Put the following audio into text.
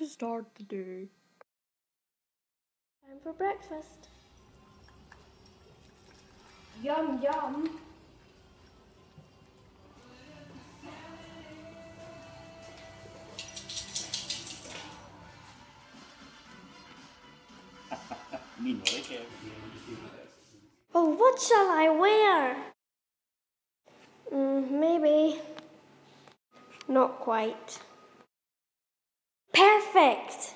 to start the day. Time for breakfast. Yum, yum. Oh, what shall I wear? Mm, maybe. Not quite. Perfect!